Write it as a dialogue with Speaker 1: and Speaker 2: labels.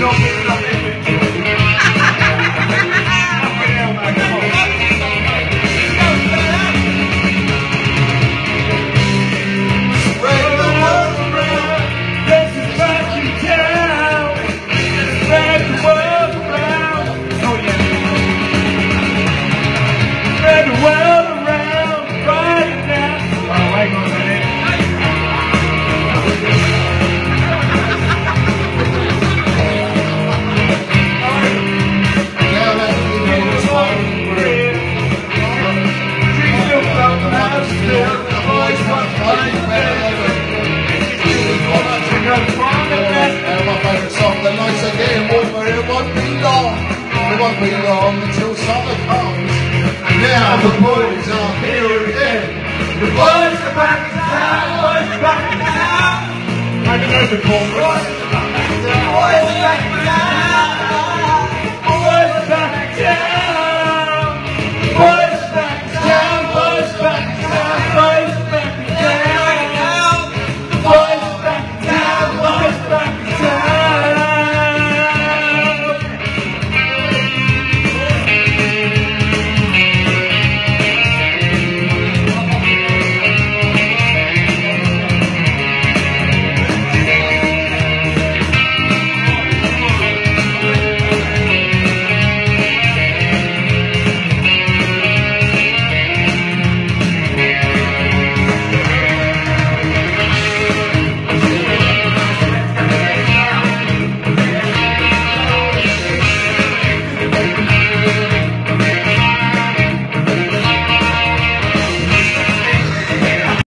Speaker 1: no giving up. won't be long until summer comes. And now the boys are here again. The boys are back in town, boys are back in town. I can boys are back in town, boys are back in town.